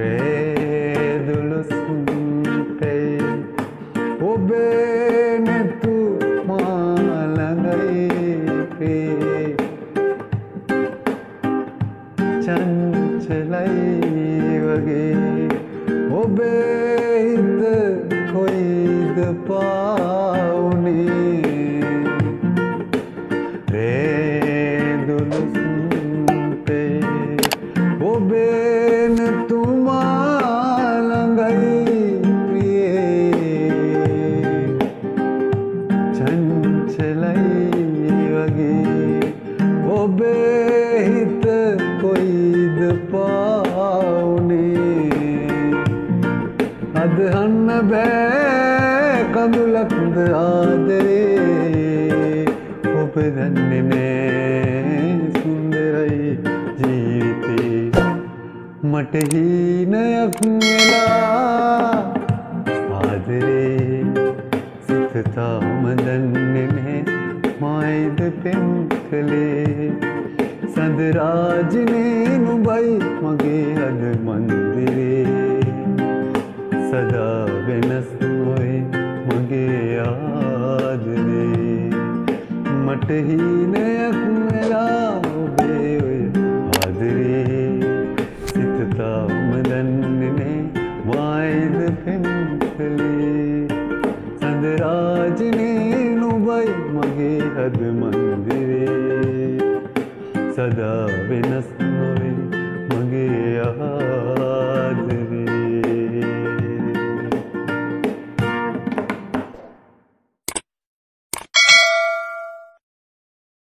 රේදුලුස්තෙයි ඔබේ නැතු මාලඟයි චංචලයි වගේ ඔබේ හිත කොයිද පාවුනේ? රේදුලුස්තෙයි ඔබේ නැතු චංචලයි වගේ. ඔබේ හිත කොයිද පාවුනේ? අදහන්න බෑ කඳුලක්ද ආදරේ? ඔබ දන්නේ නෑ සුන්දරයි ජීවිතේ. මට හීනයක් වෙලා තාම දන්නේ නෑ මායිද පෙම් කළේ සඳරාජනේ නුබයි මගේ අද මන්දිරේ සදා වෙනස් නොයි මගේ ආදරේ මට හීනයක් වෙලා නුබයි මගේ හද මන්දිරේ. සදා වෙනස්